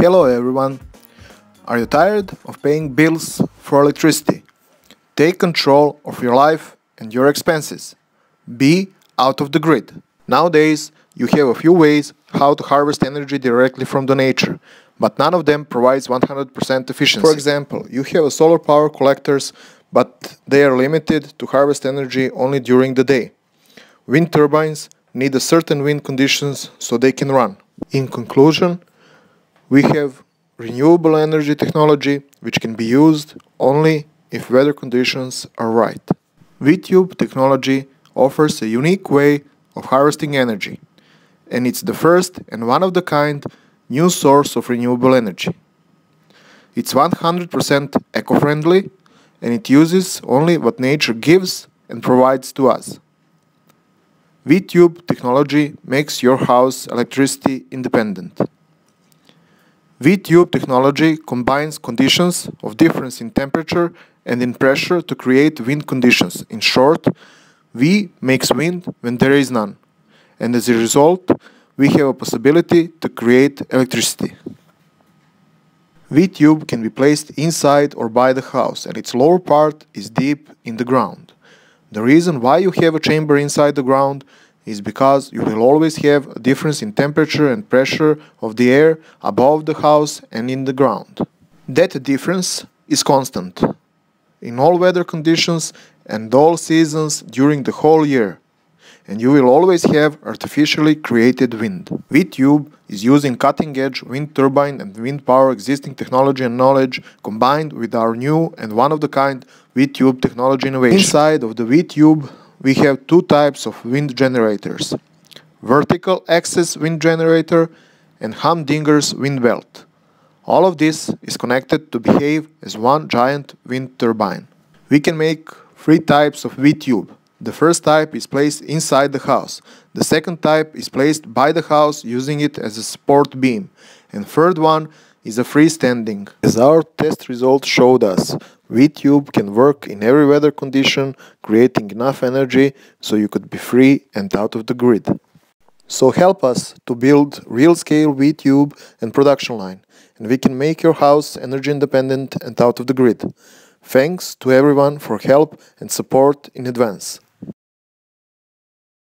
Hello everyone! Are you tired of paying bills for electricity? Take control of your life and your expenses. Be out of the grid. Nowadays, you have a few ways how to harvest energy directly from the nature, but none of them provides 100% efficiency. For example, you have solar power collectors, but they are limited to harvest energy only during the day. Wind turbines need a certain wind conditions so they can run. In conclusion, we have renewable energy technology which can be used only if weather conditions are right. WIETube technology offers a unique way of harvesting energy, and it's the first and one of the kind new source of renewable energy. It's 100% eco-friendly and it uses only what nature gives and provides to us. WIETube technology makes your house electricity independent. WIE-tube technology combines conditions of difference in temperature and in pressure to create wind conditions. In short, V makes wind when there is none. And as a result, we have a possibility to create electricity. WIE-tube can be placed inside or by the house and its lower part is deep in the ground. The reason why you have a chamber inside the ground is because you will always have a difference in temperature and pressure of the air above the house and in the ground. That difference is constant in all weather conditions and all seasons during the whole year and you will always have artificially created wind. WIE-Tube is using cutting-edge wind turbine and wind power existing technology and knowledge combined with our new and one-of-the-kind WIE-Tube technology innovation. Inside of the WIE-Tube we have two types of wind generators vertical axis wind generator and Humdinger's wind belt. All of this is connected to behave as one giant wind turbine. We can make three types of WIE-tube. The first type is placed inside the house. The second type is placed by the house using it as a support beam. And third one is a freestanding. As our test results showed us, WIE-Tube can work in every weather condition, creating enough energy so you could be free and out of the grid. So help us to build real-scale WIE-Tube and production line, and we can make your house energy independent and out of the grid. Thanks to everyone for help and support in advance.